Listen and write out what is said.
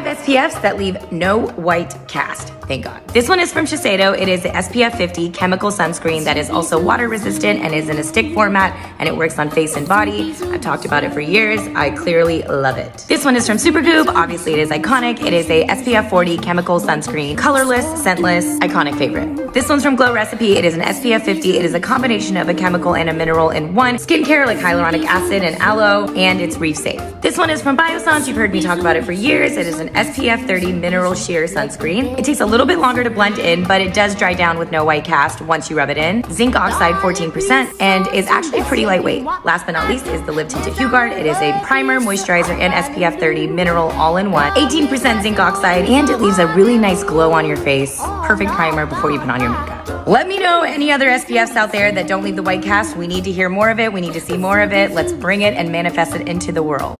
five SPFs that leave no white cast. Thank God. This one is from Shiseido. It is the SPF 50 chemical sunscreen that is also water resistant and is in a stick format and it works on face and body. I've talked about it for years. I clearly love it. This one is from Supergoop. Obviously, it is iconic. It is a SPF 40 chemical sunscreen, colorless, scentless, iconic favorite. This one's from Glow Recipe. It is an SPF 50. It is a combination of a chemical and a mineral in one. Skincare like hyaluronic acid and aloe, and it's reef safe. This one is from Biossance. You've heard me talk about it for years. It is an SPF 30 mineral sheer sunscreen. It takes a little bit longer to blend in, but it does dry down with no white cast once you rub it in. Zinc oxide 14% and is actually pretty lightweight. Last but not least is the Live Tinted Hue Guard. It is a primer, moisturizer, and SPF 30 mineral all in one. 18% zinc oxide and it leaves a really nice glow on your face. Perfect primer before you put on your makeup. Let me know any other SPFs out there that don't leave the white cast. We need to hear more of it. We need to see more of it. Let's bring it and manifest it into the world.